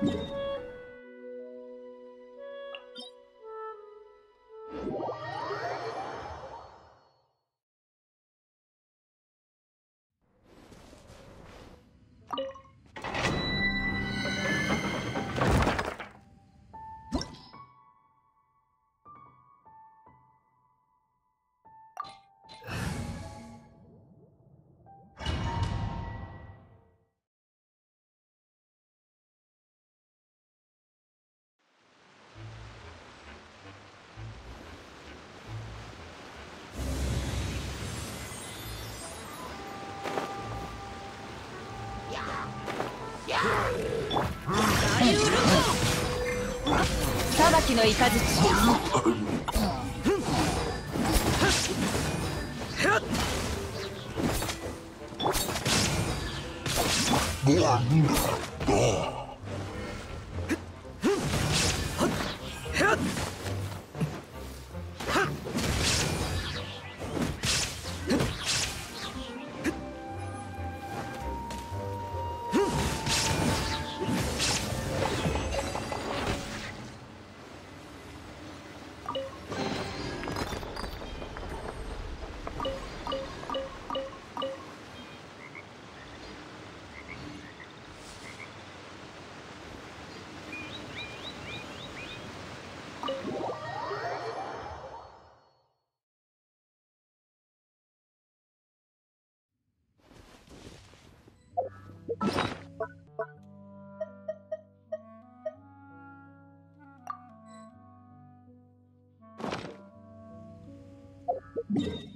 you 裁きの雷ゴー you